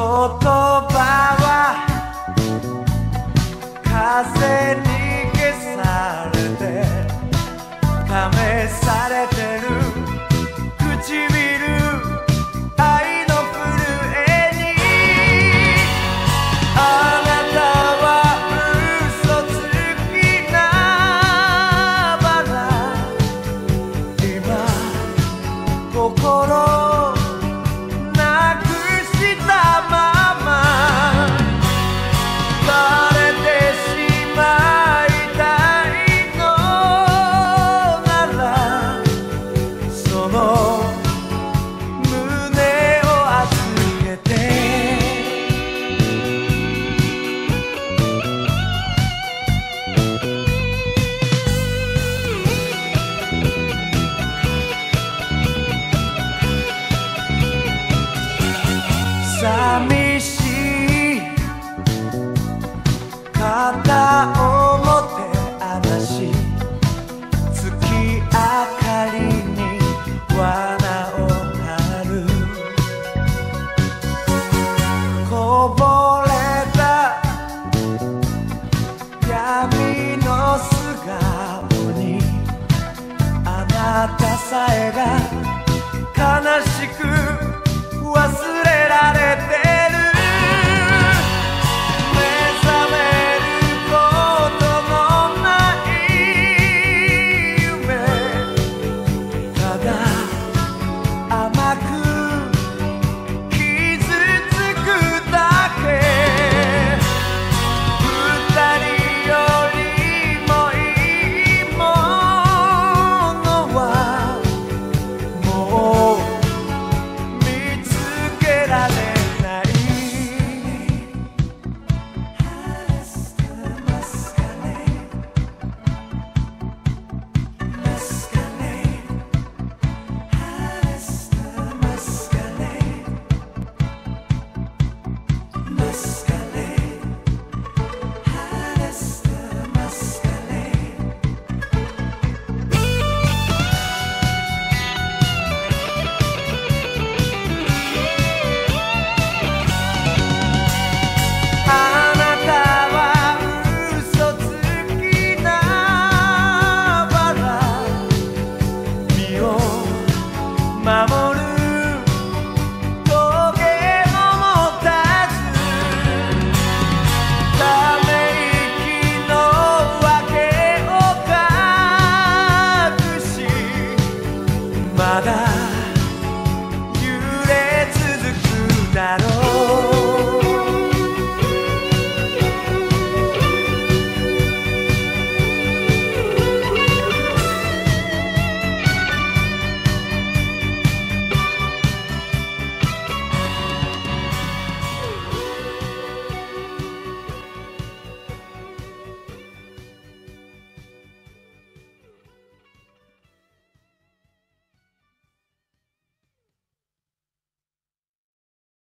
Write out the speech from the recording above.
葉は風に消されて試さ beside me